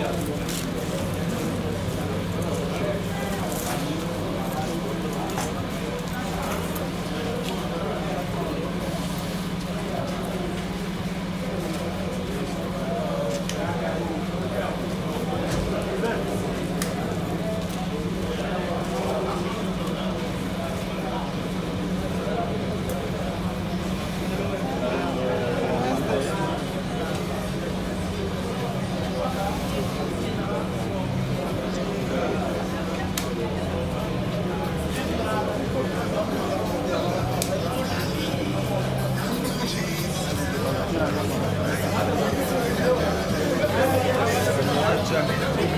Yeah.